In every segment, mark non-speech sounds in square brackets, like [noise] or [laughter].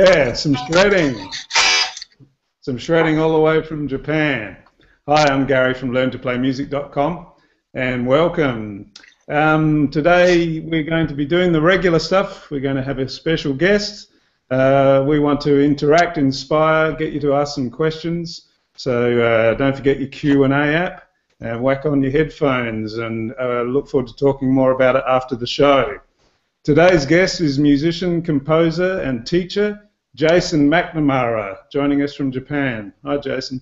Yeah, some shredding. Some shredding all the way from Japan. Hi, I'm Gary from learntoplaymusic.com and welcome. Um, today we're going to be doing the regular stuff. We're going to have a special guest. Uh, we want to interact, inspire, get you to ask some questions. So uh, don't forget your Q&A app and whack on your headphones and uh, look forward to talking more about it after the show. Today's guest is musician, composer, and teacher Jason McNamara, joining us from Japan. Hi, Jason.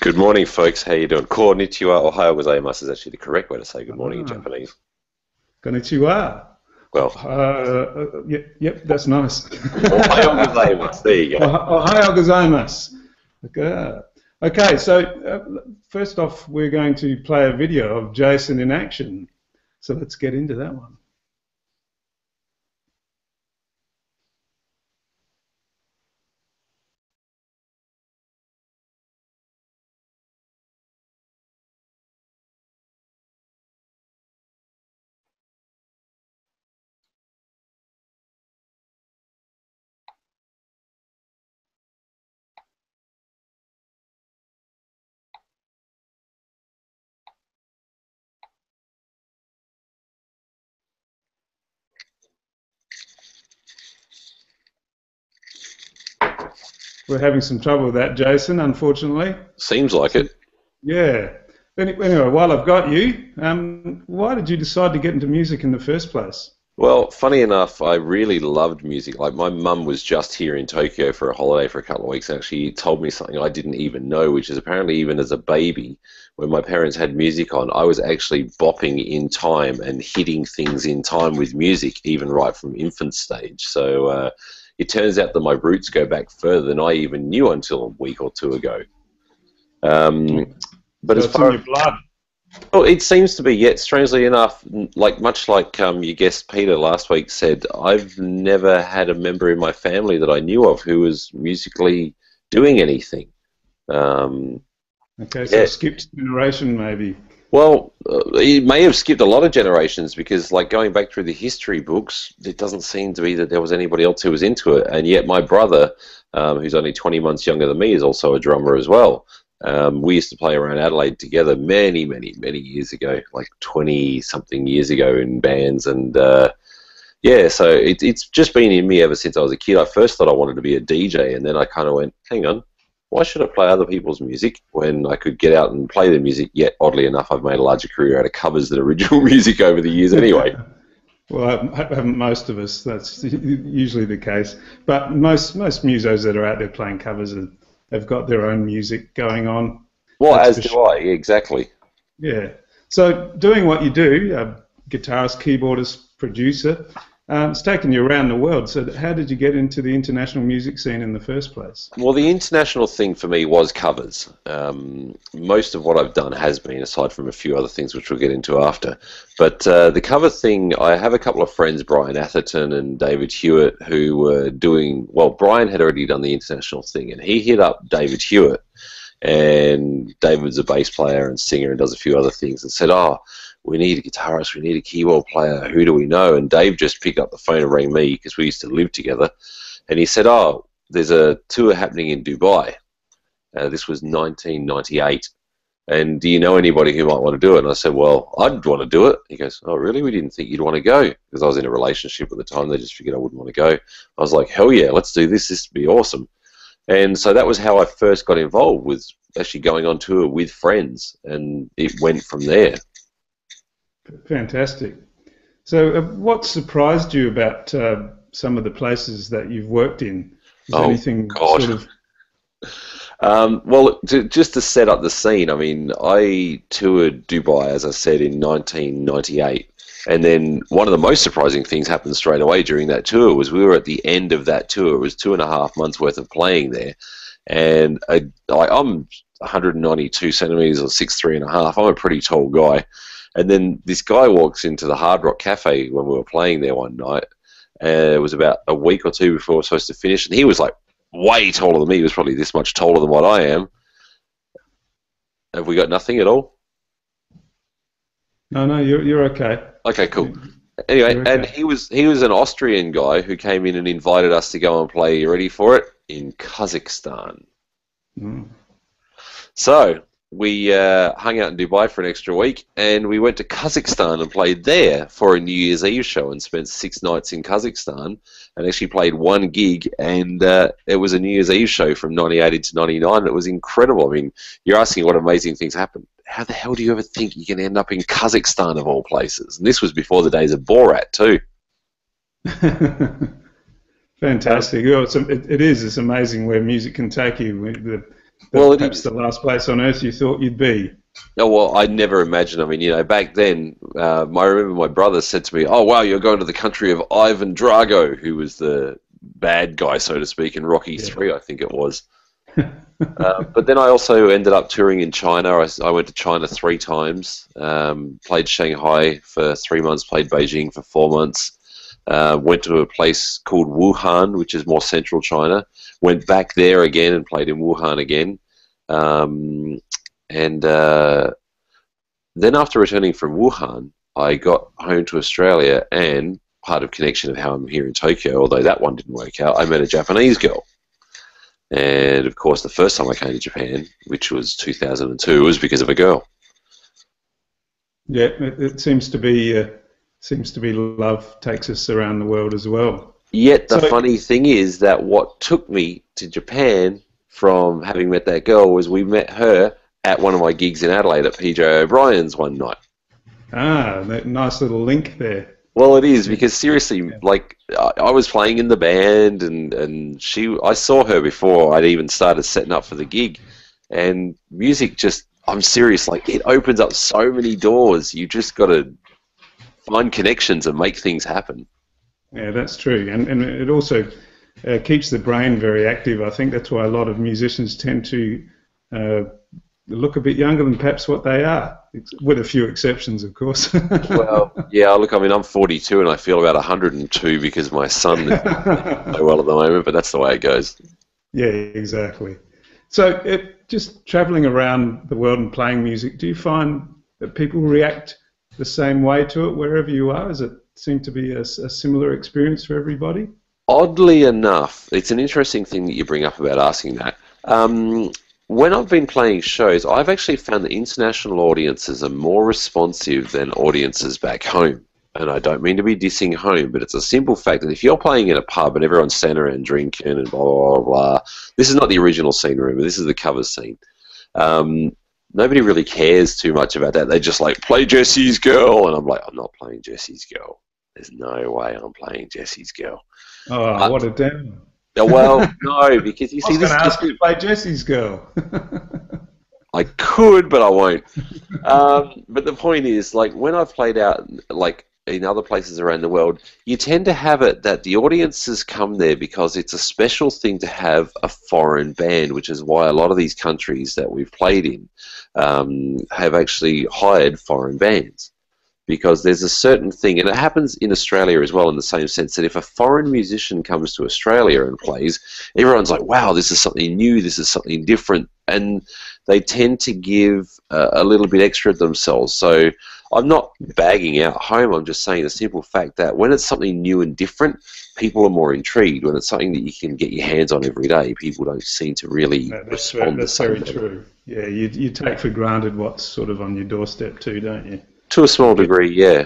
Good morning, folks. How are you doing? Konnichiwa, ohayo gozaimasu is actually the correct way to say good morning ah. in Japanese. Konnichiwa. Well, uh, uh, yep, yep, that's nice. ohayo gozaimasu. There you go. Ohayo gozaimasu. Okay. Okay, so uh, first off, we're going to play a video of Jason in action. So let's get into that one. We're having some trouble with that, Jason, unfortunately. Seems like it. Yeah. Anyway, while I've got you, um, why did you decide to get into music in the first place? Well, funny enough, I really loved music. Like my mum was just here in Tokyo for a holiday for a couple of weeks, and she told me something I didn't even know, which is apparently even as a baby, when my parents had music on, I was actually bopping in time and hitting things in time with music, even right from infant stage. So uh, it turns out that my roots go back further than I even knew until a week or two ago. Um, but so as far as blood. Well, it seems to be. Yet, strangely enough, like much like um, your guest Peter last week said, I've never had a member in my family that I knew of who was musically doing anything. Um, okay, so yeah. skipped generation maybe. Well, uh, may have skipped a lot of generations because, like, going back through the history books, it doesn't seem to be that there was anybody else who was into it. And yet, my brother, um, who's only 20 months younger than me, is also a drummer as well. Um, we used to play around Adelaide together many, many, many years ago, like 20 something years ago in bands. And uh, yeah, so it, it's just been in me ever since I was a kid. I first thought I wanted to be a DJ, and then I kind of went, hang on, why should I play other people's music when I could get out and play their music? Yet, oddly enough, I've made a larger career out of covers than original [laughs] music over the years anyway. [laughs] well, haven't most of us. That's usually the case. But most most musos that are out there playing covers have got their own music going on. Well, as do sure. I, exactly. Yeah. So, doing what you do, a guitarist, keyboardist, producer, um, it's taken you around the world. So, how did you get into the international music scene in the first place? Well, the international thing for me was covers. Um, most of what I've done has been, aside from a few other things which we'll get into after. But uh, the cover thing, I have a couple of friends, Brian Atherton and David Hewitt, who were doing. Well, Brian had already done the international thing, and he hit up David Hewitt. And David's a bass player and singer and does a few other things, and said, "Oh." We need a guitarist, we need a keyboard player, who do we know? And Dave just picked up the phone and rang me because we used to live together. And he said, oh, there's a tour happening in Dubai. Uh, this was 1998. And do you know anybody who might want to do it? And I said, well, I'd want to do it. He goes, oh, really? We didn't think you'd want to go. Because I was in a relationship at the time. They just figured I wouldn't want to go. I was like, hell yeah, let's do this. This would be awesome. And so that was how I first got involved with actually going on tour with friends. And it went from there. Fantastic. So, uh, what surprised you about uh, some of the places that you've worked in? Is oh, anything God. sort of um, well, to, just to set up the scene, I mean, I toured Dubai, as I said, in 1998. And then one of the most surprising things happened straight away during that tour was we were at the end of that tour. It was two and a half months worth of playing there. And I, I'm 192 centimeters or six three and a half. I'm a pretty tall guy. And then this guy walks into the Hard Rock Cafe when we were playing there one night. And it was about a week or two before we were supposed to finish, and he was like way taller than me. He was probably this much taller than what I am. Have we got nothing at all? No, no, you're you're okay. Okay, cool. Anyway, Okay. and he was he was an Austrian guy who came in and invited us to go and play. You ready for it? In Kazakhstan. Mm. So we uh, hung out in Dubai for an extra week, and we went to Kazakhstan and played there for a New Year's Eve show, and spent six nights in Kazakhstan, and actually played one gig, and uh, it was a New Year's Eve show from '98 to '99. It was incredible. I mean, you're asking what amazing things happened. How the hell do you ever think you can end up in Kazakhstan of all places? And this was before the days of Borat too. [laughs] Fantastic. Well, it's, it, it is. It's amazing where music can take you. The, Well, perhaps is. the last place on earth you thought you'd be. Oh well, I never imagined. I mean, you know, back then, um, I remember my brother said to me, "Oh wow, you're going to the country of Ivan Drago, who was the bad guy, so to speak, in Rocky Yeah. Three, I think it was." [laughs] uh, but then I also ended up touring in China. I went to China three times. Um, played Shanghai for three months. Played Beijing for four months. Uh, went to a place called Wuhan, which is more central China. Went back there again and played in Wuhan again. Um, and uh, then after returning from Wuhan, I got home to Australia and part of connection of how I'm here in Tokyo, although that one didn't work out, I met a Japanese girl. And of course, the first time I came to Japan, which was 2002, was because of a girl. Yeah, it, it seems to be uh, seems to be love takes us around the world as well. Yet the So- funny thing is that what took me to Japan from having met that girl was we met her at one of my gigs in Adelaide at PJ O'Brien's one night. Ah, that nice little link there. Well, it is because seriously, like I, I was playing in the band, and and she, I saw her before I'd even started setting up for the gig, and music just, I'm serious, like it opens up so many doors. You just got to find connections and make things happen. Yeah, that's true, and and it also uh, keeps the brain very active. I think that's why a lot of musicians tend to uh, look a bit younger than perhaps what they are, with a few exceptions, of course. [laughs] Well, yeah, look, I mean, I'm 42 and I feel about 102 because my son is so well at the moment, but that's the way it goes. yeah, exactly. So, it, just traveling around the world and playing music, do you find that people react the same way to it wherever you are? Does it seem to be a similar experience for everybody? Oddly enough, it's an interesting thing that you bring up about asking that. Um, when I've been playing shows, I've actually found that international audiences are more responsive than audiences back home. And I don't mean to be dissing home, but it's a simple fact that if you're playing in a pub and everyone's standing around drinking and blah, blah, blah, blah, this is not the original scene, remember, this is the cover scene. Um, nobody really cares too much about that. They just like, play Jesse's girl. And I'm like, I'm not playing Jesse's girl. There's no way I'm playing Jesse's girl. Oh, Uh, what a damn. Well, [laughs] no, because you I was see, this is ask you to play Jesse's girl. [laughs] I could, but I won't. Um, but the point is, like when I've played out, like in other places around the world, you tend to have it that the audiences come there because it's a special thing to have a foreign band, which is why a lot of these countries that we've played in um, have actually hired foreign bands. Because there's a certain thing, and it happens in Australia as well, in the same sense that if a foreign musician comes to Australia and plays, everyone's like, wow, this is something new, this is something different. And they tend to give uh, a little bit extra of themselves. So I'm not bagging out home. I'm just saying the simple fact that when it's something new and different, people are more intrigued. When it's something that you can get your hands on every day, people don't seem to really That- that's very, respond. that's the same very true. Yeah, you, you take for granted what's sort of on your doorstep too, don't you? To a small degree, yeah.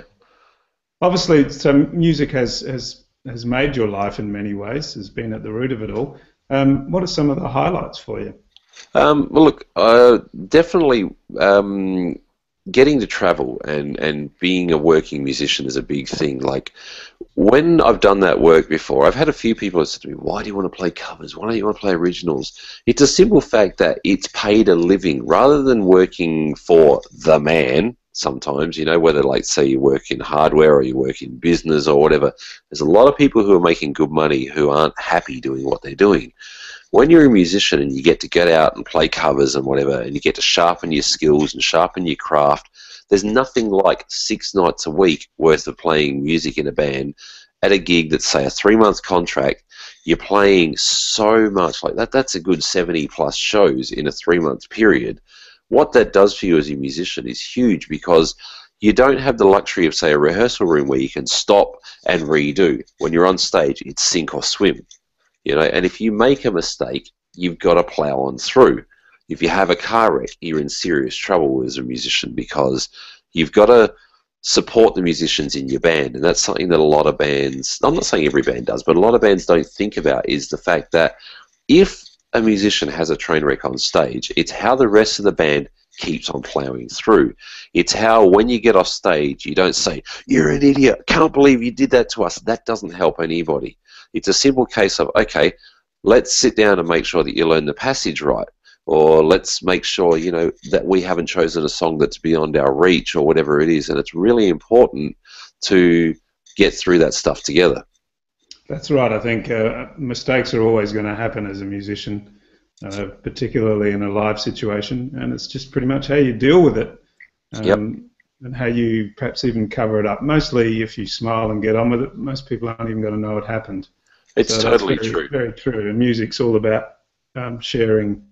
Obviously, so music has, has, has made your life in many ways, has been at the root of it all. Um, what are some of the highlights for you? Um, well, look, uh, definitely um, getting to travel and, and being a working musician is a big thing. Like, when I've done that work before, I've had a few people that said to me, Why do you want to play covers? Why don't you want to play originals? It's a simple fact that it's paid a living rather than working for the man. Sometimes, you know, whether, like, say, you work in hardware or you work in business or whatever, there's a lot of people who are making good money who aren't happy doing what they're doing when you're a musician and you get to get out and play covers and whatever, and you get to sharpen your skills and sharpen your craft, there's nothing like six nights a week worth of playing music in a band at a gig that's say a three month contract. You're playing so much like that. That's a good 70 plus shows in a three month period. What that does for you as a musician is huge because You don't have the luxury of, say, a rehearsal room where you can stop and redo. When you're on stage, it's sink or swim. You know, and if you make a mistake, you've got to plow on through. If you have a car wreck, you're in serious trouble as a musician because you've got to support the musicians in your band, and that's something that a lot of bands, I'm not saying every band does, but a lot of bands don't think about is the fact that if a musician has a train wreck on stage, it's how the rest of the band keeps on plowing through. It's how when you get off stage, you don't say, You're an idiot, can't believe you did that to us. That doesn't help anybody. It's a simple case of, okay, let's sit down and make sure that you learn the passage right. Or let's make sure, you know, that we haven't chosen a song that's beyond our reach or whatever it is. And it's really important to get through that stuff together. That's right. I think uh, mistakes are always going to happen as a musician, uh, particularly in a live situation, and it's just pretty much how you deal with it, um, yep. and how you perhaps even cover it up. Mostly, if you smile and get on with it, most people aren't even going to know it happened. It's so totally very, true. Very true. And music's all about um, sharing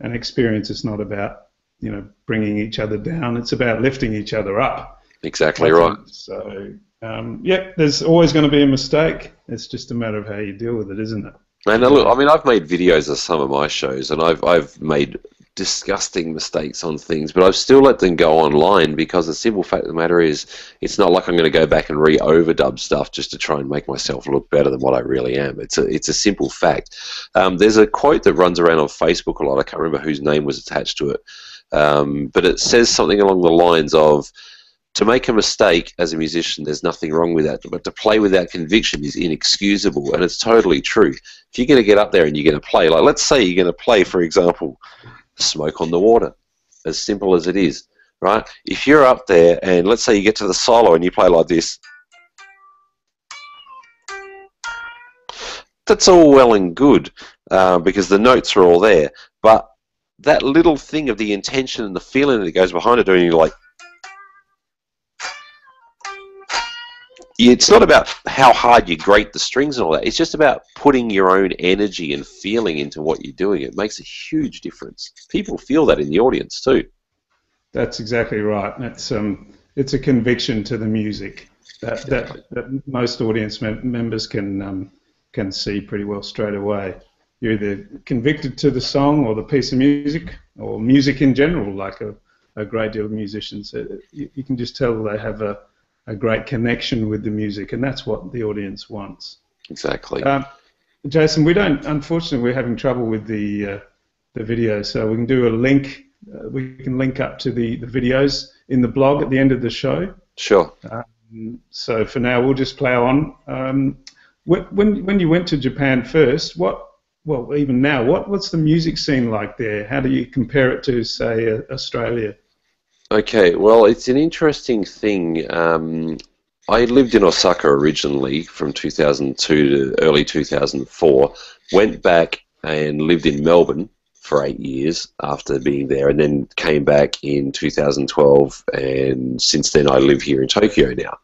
an experience. It's not about you know bringing each other down. It's about lifting each other up. Exactly right. So um, yeah, there's always going to be a mistake. It's just a matter of how you deal with it, isn't it? And uh, look, I mean, I've made videos of some of my shows, and I've I've made disgusting mistakes on things, but I've still let them go online because the simple fact of the matter is, it's not like I'm going to go back and re-overdub stuff just to try and make myself look better than what I really am. It's a it's a simple fact. Um, there's a quote that runs around on Facebook a lot. I can't remember whose name was attached to it, um, but it says something along the lines of. To make a mistake as a musician, there's nothing wrong with that. But to play without conviction is inexcusable, and it's totally true. If you're going to get up there and you're going to play, like let's say you're going to play, for example, smoke on the water. As simple as it is, right? If you're up there and let's say you get to the solo and you play like this, that's all well and good uh, because the notes are all there. But that little thing of the intention and the feeling that goes behind it, doing like it's not about how hard you grate the strings and all that. It's just about putting your own energy and feeling into what you're doing. It makes a huge difference. People feel that in the audience too. That's exactly right. It's um, it's a conviction to the music that that, that most audience mem- members can um, can see pretty well straight away. You're either convicted to the song or the piece of music, or music in general, like a, a great deal of musicians. Uh, you, you can just tell they have a a great connection with the music, and that's what the audience wants. Exactly. Um, Jason, we don't. Unfortunately, we're having trouble with the uh, the video, so we can do a link. Uh, we can link up to the, the videos in the blog at the end of the show. Sure. Um, so for now, we'll just plow on. Um, when when you went to Japan first, what well even now, what what's the music scene like there? How do you compare it to say uh, Australia? Okay, well, it's an interesting thing. Um, I lived in Osaka originally from 2002 to early 2004. Went back and lived in Melbourne for eight years after being there, and then came back in 2012. And since then, I live here in Tokyo now.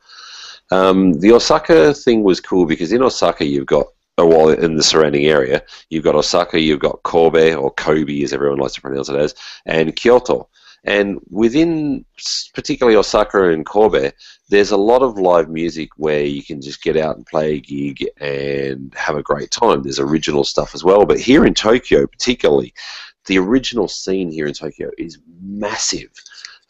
Um, the Osaka thing was cool because in Osaka you've got oh, well, in the surrounding area, you've got Osaka, you've got Kobe or Kobe, as everyone likes to pronounce it as, and Kyoto. And within particularly Osaka and Kobe, there's a lot of live music where you can just get out and play a gig and have a great time. There's original stuff as well. But here in Tokyo, particularly, the original scene here in Tokyo is massive.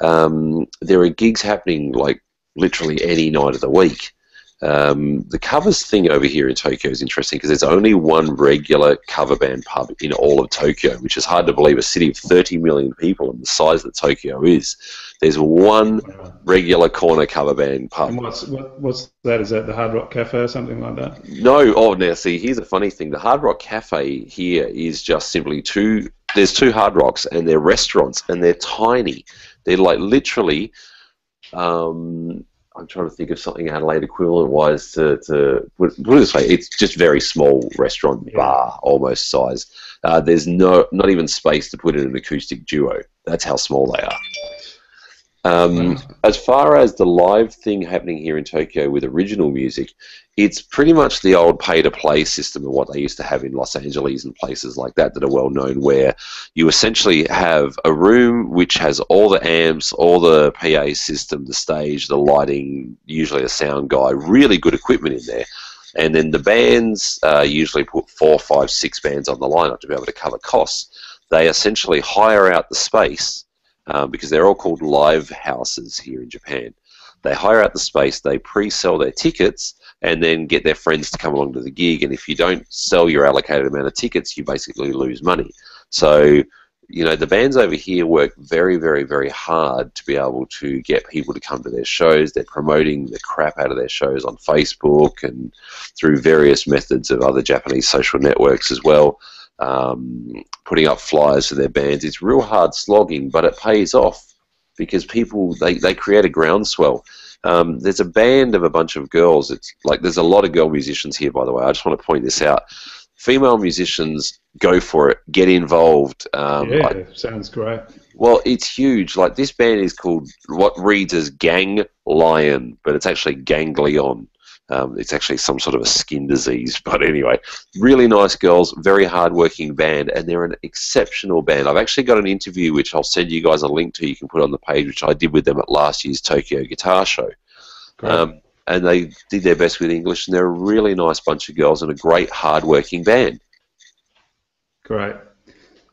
Um, there are gigs happening like literally any night of the week. Um, the covers thing over here in Tokyo is interesting because there's only one regular cover band pub in all of Tokyo, which is hard to believe. A city of 30 million people and the size that Tokyo is, there's one regular corner cover band pub. And what's what, what's that? Is that the Hard Rock Cafe or something like that? No. Oh, now see, here's a funny thing. The Hard Rock Cafe here is just simply two. There's two Hard Rocks and they're restaurants and they're tiny. They're like literally. Um, I'm trying to think of something Adelaide equivalent wise to, to put, it this way. It's just very small restaurant yeah. bar almost size. Uh, there's no not even space to put in an acoustic duo. That's how small they are. Um, as far as the live thing happening here in Tokyo with original music, it's pretty much the old pay to play system of what they used to have in Los Angeles and places like that that are well known, where you essentially have a room which has all the amps, all the PA system, the stage, the lighting, usually a sound guy, really good equipment in there. And then the bands uh, usually put four, five, six bands on the lineup to be able to cover costs. They essentially hire out the space um, because they're all called live houses here in Japan. They hire out the space, they pre sell their tickets, and then get their friends to come along to the gig. And if you don't sell your allocated amount of tickets, you basically lose money. So, you know, the bands over here work very, very, very hard to be able to get people to come to their shows. They're promoting the crap out of their shows on Facebook and through various methods of other Japanese social networks as well. Um, putting up flyers for their bands. It's real hard slogging, but it pays off because people they, they create a groundswell. Um, there's a band of a bunch of girls. It's like there's a lot of girl musicians here, by the way. I just want to point this out. Female musicians, go for it. Get involved. Um, yeah, I, sounds great. Well, it's huge. Like this band is called what reads as Gang Lion, but it's actually Ganglion. Um, it's actually some sort of a skin disease. [laughs] But anyway, really nice girls, very hardworking band, and they're an exceptional band. I've actually got an interview which I'll send you guys a link to. You can put on the page, which I did with them at last year's Tokyo Guitar Show. Um, and they did their best with English, and they're a really nice bunch of girls and a great hardworking band. Great.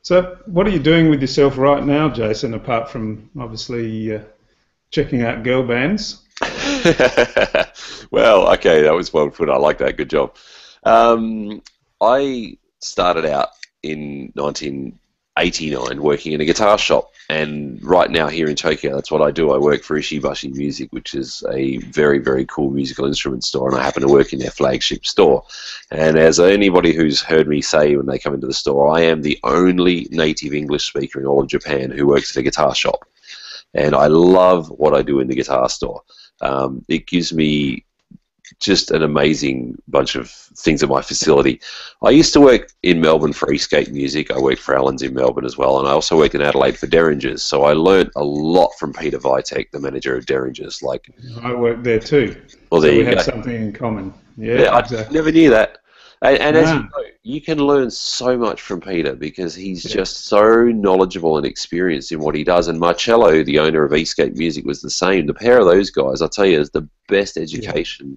So, what are you doing with yourself right now, Jason, apart from obviously uh, checking out girl bands? [laughs] [laughs] well, okay, that was well put. I like that. Good job. Um, I started out in 1989 working in a guitar shop, and right now here in Tokyo, that's what I do. I work for Ishibashi Music, which is a very, very cool musical instrument store, and I happen to work in their flagship store. And as anybody who's heard me say when they come into the store, I am the only native English speaker in all of Japan who works at a guitar shop. And I love what I do in the guitar store. Um, it gives me just an amazing bunch of things at my facility. I used to work in Melbourne for Eastgate Music. I worked for Allans in Melbourne as well, and I also worked in Adelaide for Derringers. So I learnt a lot from Peter Vitek, the manager of Derringers. Like I worked there too. Well, there so you we go. had something in common. Yeah, yeah exactly. I never knew that. And, and as you know, you can learn so much from Peter because he's yeah. just so knowledgeable and experienced in what he does. And Marcello, the owner of Eastgate Music, was the same. The pair of those guys, I tell you, is the best education.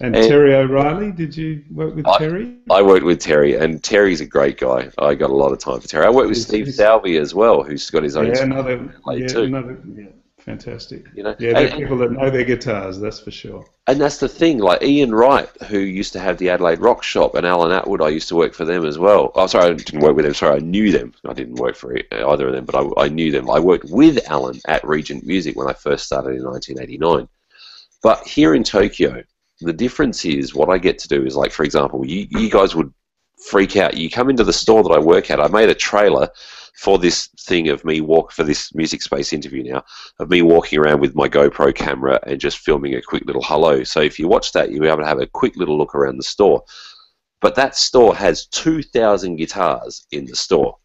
Yeah. And, and, Terry O'Reilly, did you work with I, Terry? I worked with Terry, and Terry's a great guy. I got a lot of time for Terry. I worked with Steve Salvi as well, who's got his own. Yeah, another, yeah, too. Another, yeah. Fantastic. You know, yeah, they're and, people that know their guitars, that's for sure. And that's the thing, like Ian Wright, who used to have the Adelaide Rock Shop, and Alan Atwood, I used to work for them as well. Oh, sorry, I didn't work with them. Sorry, I knew them. I didn't work for either of them, but I, I knew them. I worked with Alan at Regent Music when I first started in 1989. But here in Tokyo, the difference is what I get to do is like, for example, you, you guys would freak out. You come into the store that I work at. I made a trailer for this thing of me walk for this music space interview now of me walking around with my GoPro camera and just filming a quick little hello. So if you watch that, you'll be able to have a quick little look around the store. But that store has 2,000 guitars in the store.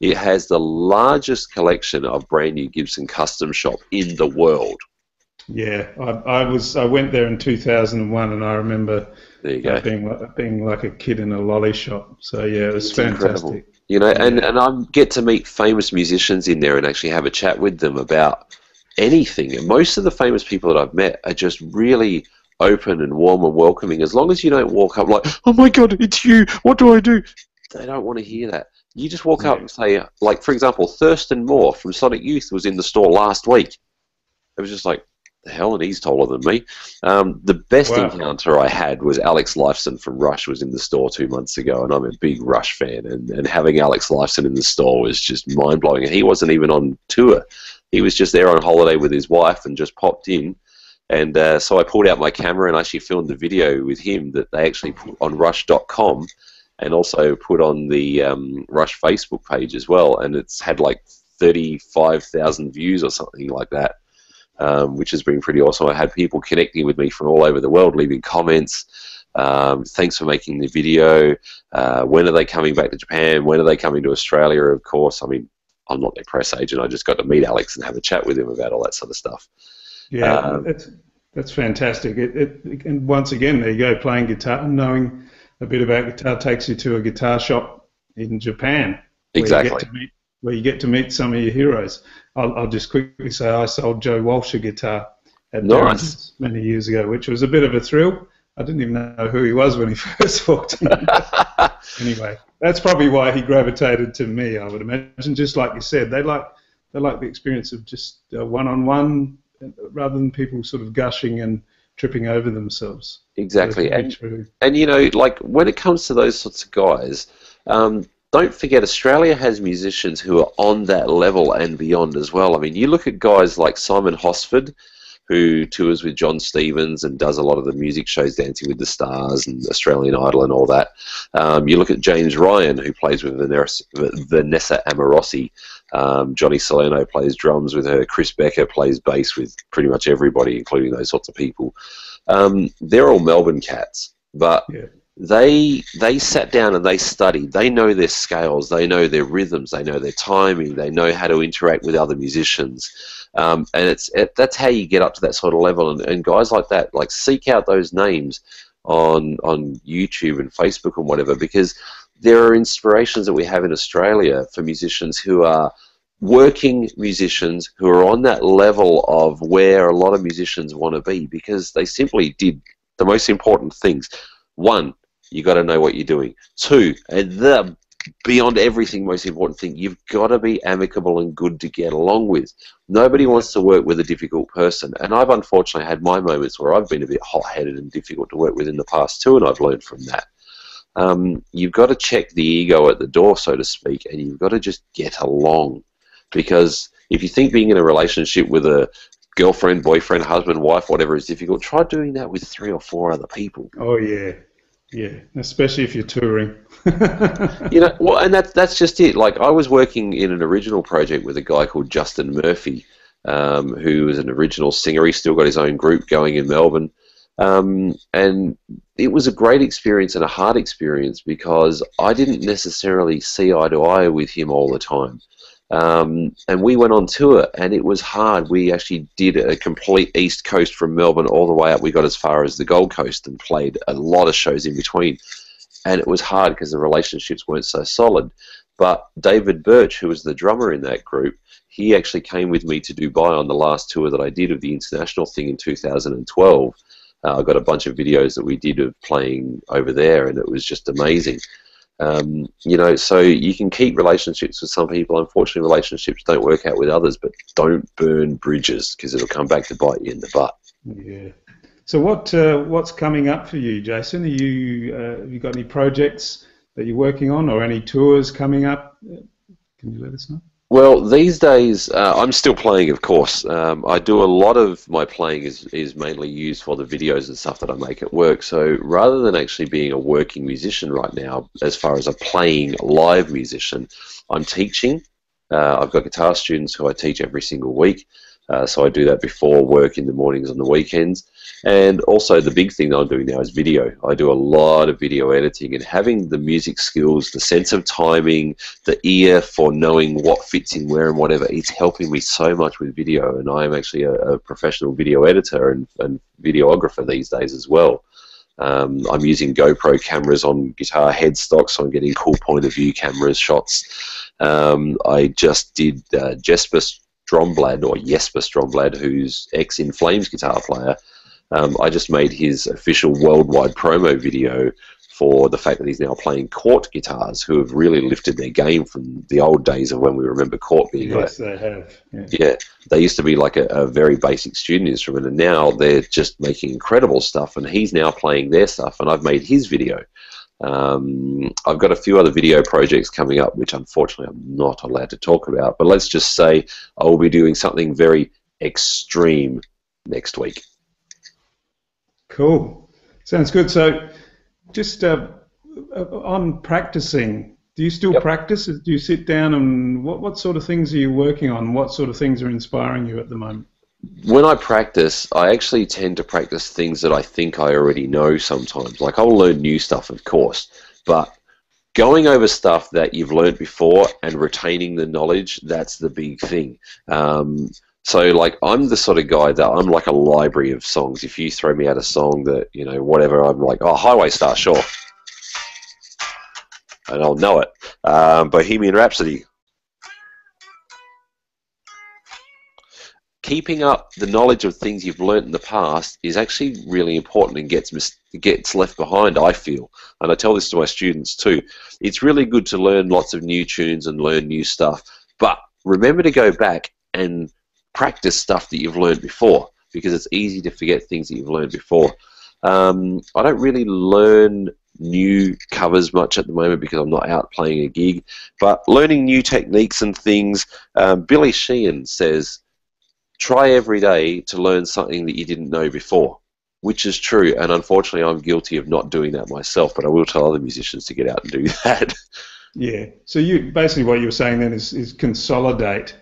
It has the largest collection of brand new Gibson custom shop in the world. Yeah, I, I was I went there in 2001, and I remember there you go. being like, being like a kid in a lolly shop. So yeah, it was it's fantastic. Incredible. You know, and, and I get to meet famous musicians in there and actually have a chat with them about anything. And most of the famous people that I've met are just really open and warm and welcoming. As long as you don't walk up like, "Oh my God, it's you! What do I do?" They don't want to hear that. You just walk yeah. up and say, like, for example, Thurston Moore from Sonic Youth was in the store last week. It was just like, the hell, and he's taller than me. Um, the best wow. encounter I had was Alex Lifeson from Rush was in the store two months ago, and I'm a big Rush fan, and, and having Alex Lifeson in the store was just mind blowing. And he wasn't even on tour; he was just there on holiday with his wife and just popped in. And uh, so I pulled out my camera and actually filmed the video with him that they actually put on Rush.com and also put on the um, Rush Facebook page as well. And it's had like 35,000 views or something like that um, which has been pretty awesome. I had people connecting with me from all over the world, leaving comments. Um, thanks for making the video. Uh, when are they coming back to Japan? When are they coming to Australia? Of course. I mean, I'm not their press agent. I just got to meet Alex and have a chat with him about all that sort of stuff. Yeah, um, that's that's fantastic. It, it, and once again, there you go, playing guitar, and knowing a bit about guitar takes you to a guitar shop in Japan. Exactly. You, meet, where you get to meet some of your heroes. I'll, I'll just quickly say I sold Joe Walsh a guitar at nice. many years ago, which was a bit of a thrill. I didn't even know who he was when he [laughs] first walked in. [laughs] anyway, that's probably why he gravitated to me. I would imagine, just like you said, they like they like the experience of just one on one rather than people sort of gushing and tripping over themselves. Exactly, and, and you know, like when it comes to those sorts of guys, um, don't forget Australia has musicians who are on that level and beyond as well. I mean, you look at guys like Simon Hosford, who tours with Jon Stevens and does a lot of the music shows, Dancing with the Stars and Australian Idol and all that. Um, you look at James Ryan, who plays with Vanessa Amorosi. Um, Johnny Salerno plays drums with her. Chris Becker plays bass with pretty much everybody, including those sorts of people. Um, they're all Melbourne cats, but yeah they they sat down and they studied. They know their scales, they know their rhythms, they know their timing, they know how to interact with other musicians, um, and it's it, that's how you get up to that sort of level. And, and guys like that, like seek out those names on on YouTube and Facebook and whatever, because there are inspirations that we have in Australia for musicians who are working musicians who are on that level of where a lot of musicians want to be because they simply did the most important things. One, you got to know what you're doing. Two, and the beyond everything most important thing, you've got to be amicable and good to get along with. Nobody wants to work with a difficult person, and I've unfortunately had my moments where I've been a bit hot-headed and difficult to work with in the past too, and I've learned from that. Um, you've got to check the ego at the door, so to speak, and you've got to just get along. Because if you think being in a relationship with a girlfriend, boyfriend, husband, wife, whatever is difficult, try doing that with three or four other people. Oh yeah, yeah, especially if you're touring. [laughs] you know, well, and that's that's just it. Like I was working in an original project with a guy called Justin Murphy, um, was an original singer. He's still got his own group going in Melbourne, um, and it was a great experience and a hard experience because I didn't necessarily see eye to eye with him all the time. Um, and we went on tour, and it was hard. We actually did a complete east coast from Melbourne all the way up. We got as far as the Gold Coast and played a lot of shows in between. And it was hard because the relationships weren't so solid. But David Birch, who was the drummer in that group, he actually came with me to Dubai on the last tour that I did of the international thing in 2012. Uh, I got a bunch of videos that we did of playing over there, and it was just amazing. Um, you know, so you can keep relationships with some people. Unfortunately, relationships don't work out with others, but don't burn bridges because it'll come back to bite you in the butt. Yeah. So what uh, what's coming up for you, Jason? Are you uh, have you got any projects that you're working on, or any tours coming up? Can you let us know? Well, these days uh, I'm still playing, of course. Um, I do a lot of my playing is is mainly used for the videos and stuff that I make at work. So rather than actually being a working musician right now, as far as a playing live musician, I'm teaching. Uh, I've got guitar students who I teach every single week. Uh, so I do that before work in the mornings on the weekends. And also the big thing that I'm doing now is video. I do a lot of video editing and having the music skills, the sense of timing, the ear for knowing what fits in where and whatever, it's helping me so much with video. And I'm actually a, a professional video editor and, and videographer these days as well. Um, I'm using GoPro cameras on guitar headstocks, so I'm getting cool point of view cameras shots. Um, I just did uh, Jesper Stromblad or Jesper Stromblad, who's ex In Flames guitar player. Um, I just made his official worldwide promo video for the fact that he's now playing Cort guitars, who have really lifted their game from the old days of when we remember Cort being. Yes, like, they have. Yeah. yeah. they used to be like a, a, very basic student instrument, and now they're just making incredible stuff. And he's now playing their stuff, and I've made his video. Um, I've got a few other video projects coming up, which unfortunately I'm not allowed to talk about. But let's just say I will be doing something very extreme next week. Cool. Sounds good. So, just uh, uh on practicing, do you still yep. practice? Do you sit down and what, what sort of things are you working on? What sort of things are inspiring you at the moment? When I practice, I actually tend to practice things that I think I already know sometimes. Like I'll learn new stuff, of course, but going over stuff that you've learned before and retaining the knowledge, that's the big thing. Um, so, like, I'm the sort of guy that I'm like a library of songs. If you throw me out a song that, you know, whatever, I'm like, oh, Highway Star, sure. And I'll know it. Um, Bohemian Rhapsody, keeping up the knowledge of things you've learnt in the past is actually really important and gets gets left behind. I feel, and I tell this to my students too. It's really good to learn lots of new tunes and learn new stuff, but remember to go back and practice stuff that you've learned before because it's easy to forget things that you've learned before. Um, I don't really learn new covers much at the moment because I'm not out playing a gig, but learning new techniques and things. Um, Billy Sheehan says try every day to learn something that you didn't know before, which is true. And unfortunately, I'm guilty of not doing that myself. But I will tell other musicians to get out and do [laughs] that. Yeah. So you basically what you were saying then is, is consolidate,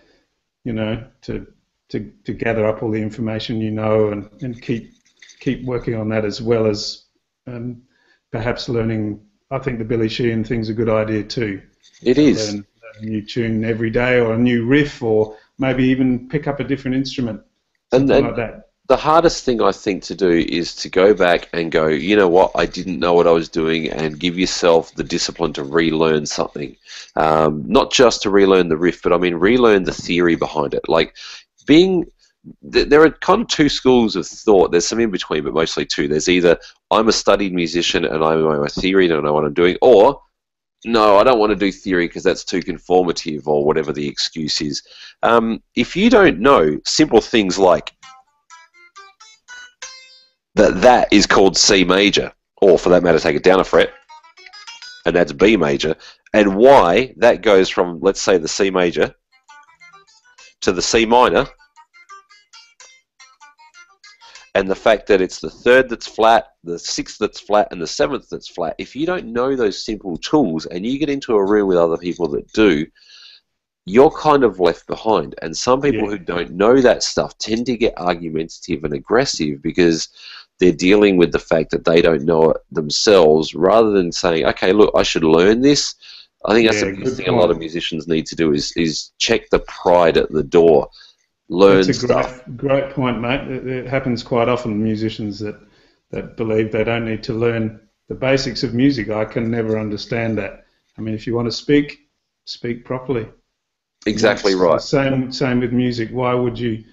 you know, to to to gather up all the information you know and, and keep keep working on that as well as um, perhaps learning. I think the Billy Sheehan thing's a good idea too. It is. Learn a new tune every day or a new riff or maybe even pick up a different instrument. And then like that. the hardest thing I think to do is to go back and go, you know what, I didn't know what I was doing, and give yourself the discipline to relearn something. Um, not just to relearn the riff, but I mean relearn the theory behind it. Like being there are kind of two schools of thought. There's some in between, but mostly two. There's either I'm a studied musician and I know my theory and I know what I'm doing, or no, I don't want to do theory because that's too conformative or whatever the excuse is. Um, if you don't know simple things like that that is called C major, or for that matter, take it down a fret, and that's B major, and why that goes from, let's say, the C major to the C minor, and the fact that it's the third that's flat, the sixth that's flat, and the seventh that's flat, if you don't know those simple tools and you get into a room with other people that do, you're kind of left behind. And some people yeah. who don't know that stuff tend to get argumentative and aggressive because they're dealing with the fact that they don't know it themselves rather than saying, okay, look, I should learn this. I think that's yeah, the thing point. a lot of musicians need to do is, is check the pride at the door learn That's a stuff. Great, great point, mate. It, it, happens quite often. Musicians that that believe they don't need to learn the basics of music. I can never understand that. I mean, if you want to speak, speak properly. Exactly right. Same same with music. Why would you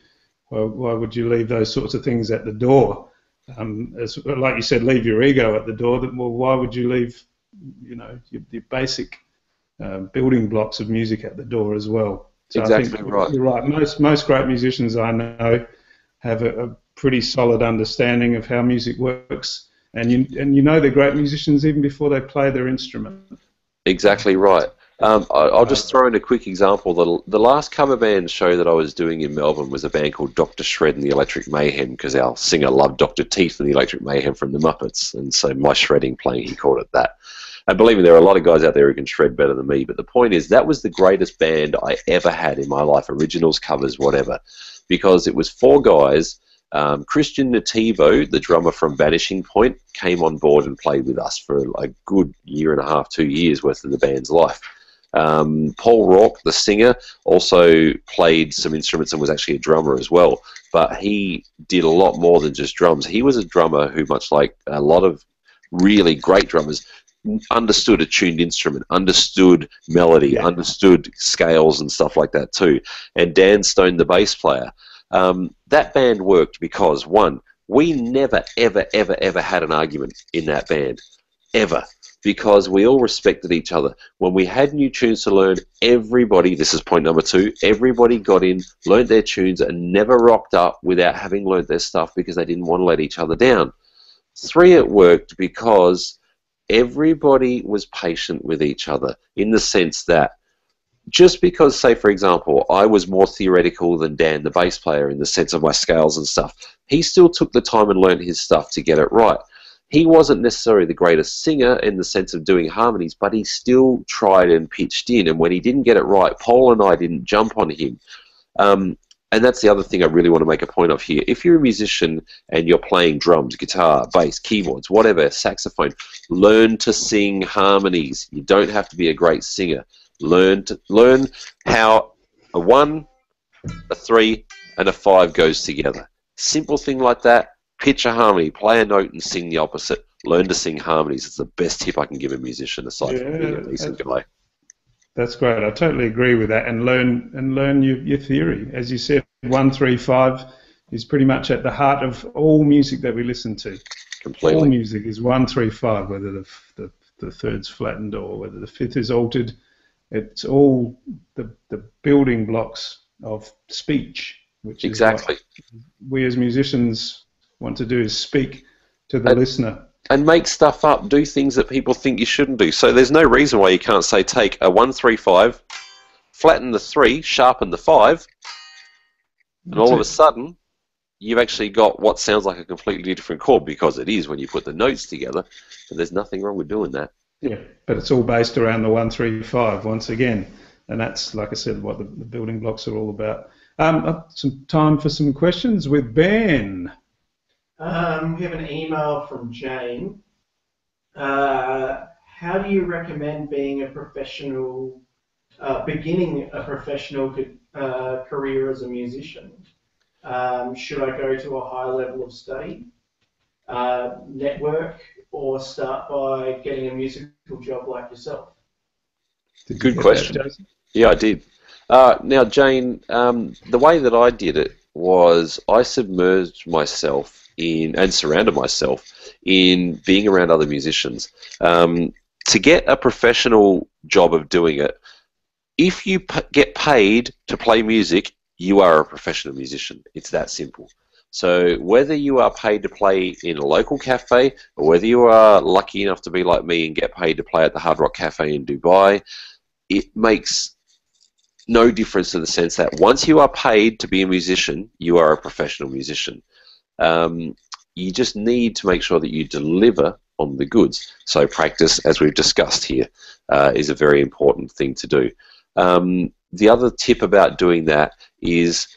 why, why would you leave those sorts of things at the door? Um, as like you said, leave your ego at the door. That well, why would you leave you know your, your basic uh, building blocks of music at the door as well? So exactly right. You're right. Most most great musicians I know have a, a, pretty solid understanding of how music works, and you and you know they're great musicians even before they play their instrument. Exactly right. Um, I, will just throw in a quick example. The, the last cover band show that I was doing in Melbourne was a band called Dr. Shred and the Electric Mayhem because our singer loved Dr. Teeth and the Electric Mayhem from the Muppets, and so my shredding playing, he called it that. And believe me, there are a lot of guys out there who can shred better than me. But the point is, that was the greatest band I ever had in my life, originals, covers, whatever, because it was four guys. Um, Christian Nativo, the drummer from Vanishing Point, came on board and played with us for a good year and a half, two years worth of the band's life. Um, Paul Rourke, the singer, also played some instruments and was actually a drummer as well. But he did a lot more than just drums. He was a drummer who, much like a lot of really great drummers, understood a tuned instrument, understood melody, yeah. understood scales and stuff like that too. And Dan Stone, the bass player, um, that band worked because one, we never, ever, ever, ever had an argument in that band, ever, because we all respected each other. When we had new tunes to learn, everybody, this is point number two, everybody got in, learned their tunes, and never rocked up without having learned their stuff because they didn't want to let each other down. Three, it worked because everybody was patient with each other in the sense that just because, say, for example, I was more theoretical than Dan, the bass player, in the sense of my scales and stuff, he still took the time and learned his stuff to get it right. He wasn't necessarily the greatest singer in the sense of doing harmonies, but he still tried and pitched in. And when he didn't get it right, Paul and I didn't jump on him. Um, and that's the other thing I really want to make a point of here. If you're a musician and you're playing drums, guitar, bass, keyboards, whatever, saxophone, learn to sing harmonies. You don't have to be a great singer. Learn to learn how a one, a three, and a five goes together. Simple thing like that. Pitch a harmony, play a note, and sing the opposite. Learn to sing harmonies. It's the best tip I can give a musician aside yeah, from being a decent guy. That's great. I totally agree with that. And learn and learn your, your theory. As you said, one three five is pretty much at the heart of all music that we listen to. Completely. All music is one three five, whether the, the the third's flattened or whether the fifth is altered. It's all the the building blocks of speech, which exactly we as musicians want to do is speak to the listener and make stuff up, do things that people think you shouldn't do. So there's no reason why you can't say take a one three five, flatten the three, sharpen the five, and all of a sudden you've actually got what sounds like a completely different chord because it is when you put the notes together. But there's nothing wrong with doing that. Yeah, but it's all based around the one three five once again, and that's like I said, what the, the building blocks are all about. Um, some time for some questions with Ben. Um, we have an email from Jane. Uh, how do you recommend being a professional, uh, beginning a professional uh, career as a musician? Um, should I go to a high level of study, uh, network, or start by getting a musical job like yourself? Good question. yeah, I did. Uh, now, Jane, um, the way that I did it was I submerged myself in and surrounded myself in being around other musicians. Um, to get a professional job of doing it, if you get paid to play music, you are a professional musician. It's that simple. So whether you are paid to play in a local cafe or whether you are lucky enough to be like me and get paid to play at the Hard Rock Cafe in Dubai, it makes no difference in the sense that once you are paid to be a musician, you are a professional musician. Um, you just need to make sure that you deliver on the goods. So practice, as we've discussed here, uh, is a very important thing to do. Um, the other tip about doing that is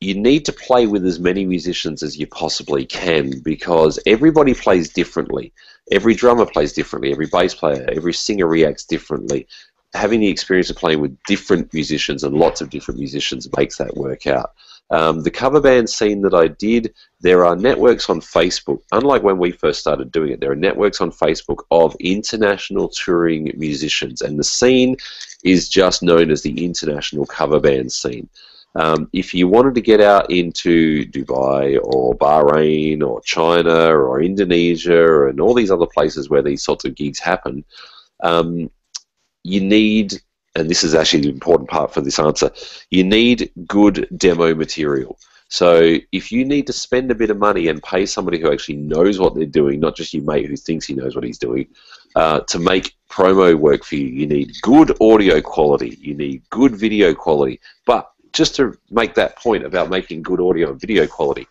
you need to play with as many musicians as you possibly can because everybody plays differently. Every drummer plays differently. Every bass player, every singer reacts differently. Having the experience of playing with different musicians and lots of different musicians makes that work out. Um, the cover band scene that I did, there are networks on Facebook. Unlike when we first started doing it, there are networks on Facebook of international touring musicians, and the scene is just known as the international cover band scene. Um, if you wanted to get out into Dubai or Bahrain or China or Indonesia and all these other places where these sorts of gigs happen, um, you need and this is actually the important part for this answer, you need good demo material. So if you need to spend a bit of money and pay somebody who actually knows what they're doing, not just your mate who thinks he knows what he's doing, uh, to make promo work for you, you need good audio quality, you need good video quality. But just to make that point about making good audio and video quality,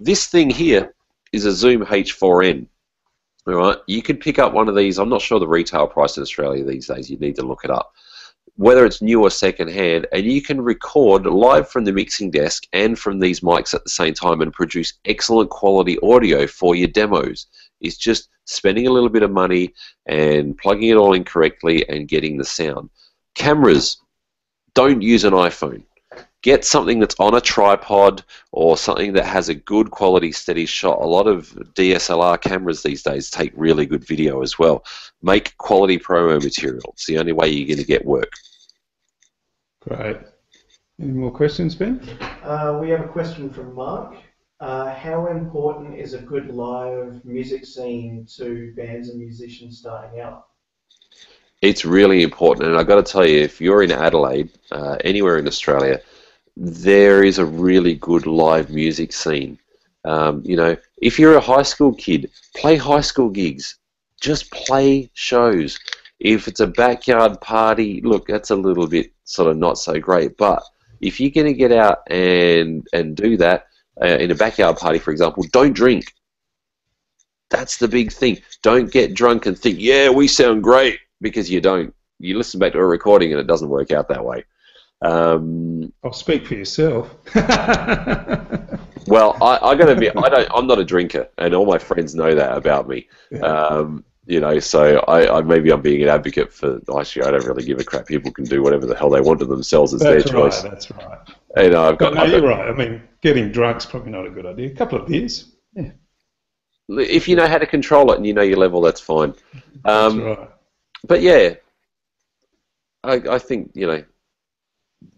this thing here is a Zoom H4n. All right, you could pick up one of these. I'm not sure the retail price in Australia these days. You need to look it up whether it's new or secondhand, and you can record live from the mixing desk and from these mics at the same time and produce excellent quality audio for your demos. It's just spending a little bit of money and plugging it all in correctly and getting the sound. Cameras, don't use an iPhone. Get something that's on a tripod or something that has a good quality steady shot. A lot of DSLR cameras these days take really good video as well. Make quality promo material. It's the only way you're going to get work. Great. Any more questions, Ben? Uh, we have a question from Mark. Uh, how important is a good live music scene to bands and musicians starting out? It's really important, and I've got to tell you, if you're in Adelaide, uh, anywhere in Australia, there is a really good live music scene. Um, you know, if you're a high school kid, play high school gigs. Just play shows. If it's a backyard party, look, that's a little bit sort of not so great. But if you're going to get out and and do that uh, in a backyard party, for example, don't drink. That's the big thing. Don't get drunk and think, yeah, we sound great, because you don't. You listen back to a recording and it doesn't work out that way. Um, I'll speak for yourself. [laughs] well, I, I got to be. I don't. I'm not a drinker, and all my friends know that about me. Um, you know, so I, I, maybe I'm being an advocate for. Actually, I don't really give a crap. People can do whatever the hell they want to themselves. It's that's their choice. Right, that's right. And know, I've got. no, I've you're got- right. I mean, getting drunk's probably not a good idea. A couple of beers. Yeah, If you know how to control it and you know your level, that's fine. that's Um, right. but yeah, I, I think you know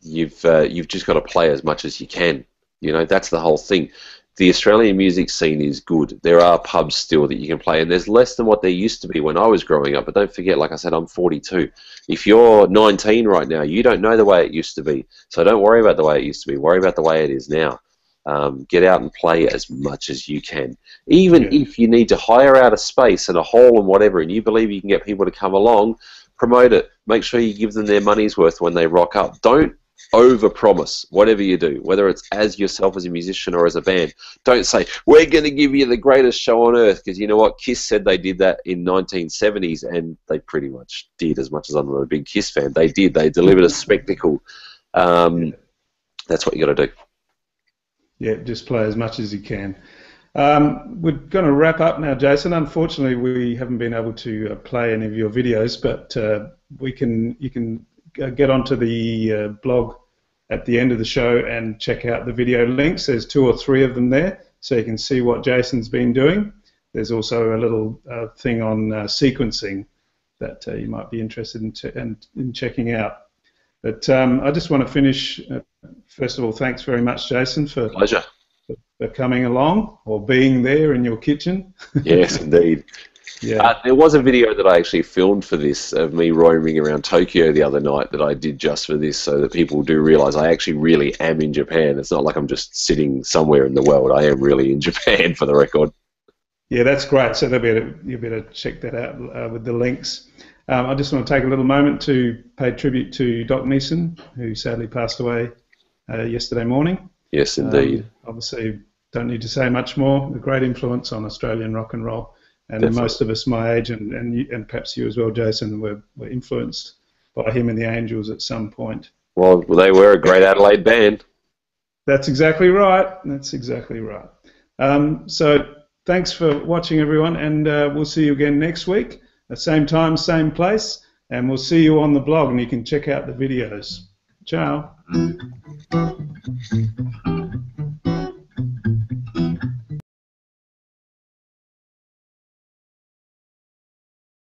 you've uh, you've just got to play as much as you can. You know that's the whole thing. The Australian music scene is good. There are pubs still that you can play, and there's less than what there used to be when I was growing up. But don't forget, like I said, I'm 42. If you're 19 right now, you don't know the way it used to be. So don't worry about the way it used to be. Worry about the way it is now. Um, get out and play as much as you can. Even Yeah. if you need to hire out a space and a hall and whatever, and you believe you can get people to come along, promote it. Make sure you give them their money's worth when they rock up. Don't over-promise whatever you do, whether it's as yourself as a musician or as a band. Don't say we're going to give you the greatest show on earth because you know what? Kiss said they did that in 1970s, and they pretty much did. As much as I'm a big Kiss fan, they did. They delivered a spectacle. Um, That's what you got to do. Yeah, just play as much as you can. Um, we're going to wrap up now, Jason. Unfortunately, we haven't been able to uh, play any of your videos, but uh, we can. You can get onto the uh, blog at the end of the show and check out the video links. There's two or three of them there, so you can see what Jason's been doing. There's also a little uh, thing on uh, sequencing that uh, you might be interested in, ch- in, in checking out. But um, I just want to finish. Uh, first of all, thanks very much, Jason, for Pleasure. for coming along or being there in your kitchen. Yes, indeed. Yeah. Uh, there was a video that I actually filmed for this of me roaming around Tokyo the other night that I did just for this, so that people do realize I actually really am in Japan. It's not like I'm just sitting somewhere in the world. I am really in [laughs] Japan, for the record. Yeah, that's great. So they'll be able you'll be able to check that out uh, with the links. Um, I just want to take a little moment to pay tribute to Doc Neeson, who sadly passed away uh, yesterday morning. Yes, indeed. Um, obviously, don't need to say much more. A great influence on Australian rock and roll, and Definitely. most of us my age, and and, you, and perhaps you as well, Jason, were, were influenced by him and the Angels at some point. well, they were a great Adelaide band. That's exactly right. That's exactly right. Um, so thanks for watching, everyone, and uh, we'll see you again next week, at same time, same place, and we'll see you on the blog, and you can check out the videos. Ciao.